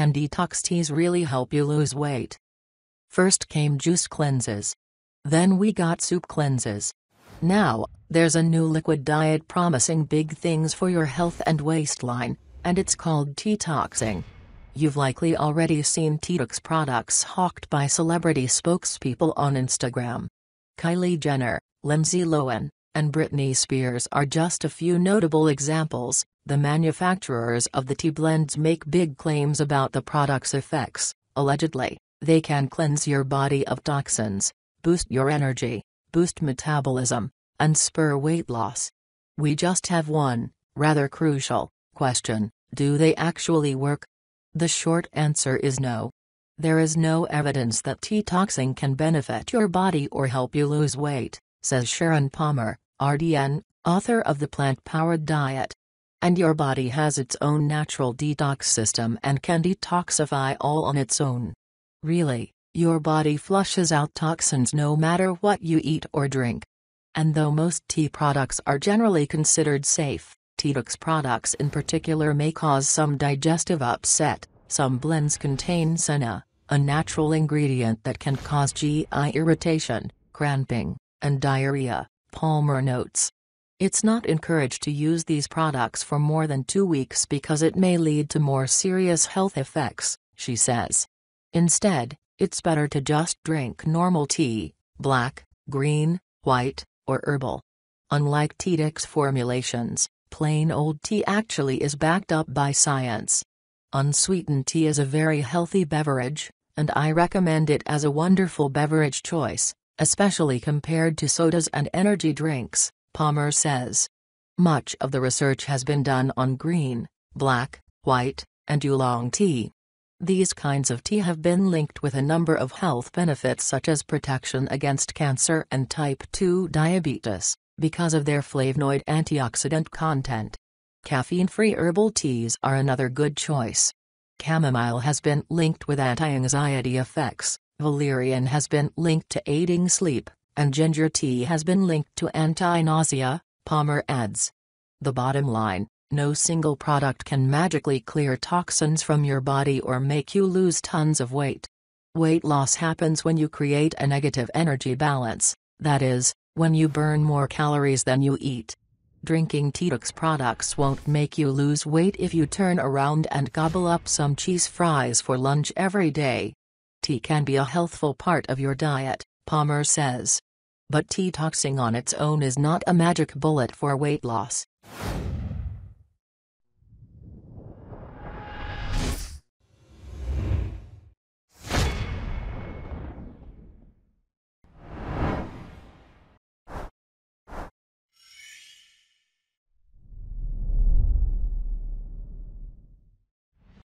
Can detox teas really help you lose weight? First came juice cleanses. Then we got soup cleanses. Now, there's a new liquid diet promising big things for your health and waistline, and it's called Teatoxing. You've likely already seen Teatox products hawked by celebrity spokespeople on Instagram. Kylie Jenner, Lindsay Lohan, and Britney Spears are just a few notable examples. The manufacturers of the tea blends make big claims about the product's effects. Allegedly, they can cleanse your body of toxins, boost your energy, boost metabolism, and spur weight loss. We just have one, rather crucial, question do they actually work? The short answer is no. There is no evidence that teatoxing can benefit your body or help you lose weight, says Sharon Palmer, RDN, author of The Plant Powered Diet. And your body has its own natural detox system and can detoxify all on its own. Really, your body flushes out toxins no matter what you eat or drink. And though most tea products are generally considered safe, teatox products in particular may cause some digestive upset. Some blends contain senna, a natural ingredient that can cause GI irritation, cramping, and diarrhea, Palmer notes. It's not encouraged to use these products for more than two weeks because it may lead to more serious health effects, she says. Instead, it's better to just drink normal tea, black, green, white, or herbal. Unlike teatox formulations, plain old tea actually is backed up by science. Unsweetened tea is a very healthy beverage, and I recommend it as a wonderful beverage choice, especially compared to sodas and energy drinks, Palmer says. Much of the research has been done on green, black, white, and oolong tea. These kinds of tea have been linked with a number of health benefits such as protection against cancer and type 2 diabetes, because of their flavonoid antioxidant content. Caffeine-free herbal teas are another good choice. Chamomile has been linked with anti-anxiety effects, valerian has been linked to aiding sleep, and ginger tea has been linked to anti-nausea, Palmer adds. The bottom line, no single product can magically clear toxins from your body or make you lose tons of weight. Weight loss happens when you create a negative energy balance, that is, when you burn more calories than you eat. Drinking teatox products won't make you lose weight if you turn around and gobble up some cheese fries for lunch every day. Tea can be a healthful part of your diet, Palmer says. But teatoxing on its own is not a magic bullet for weight loss.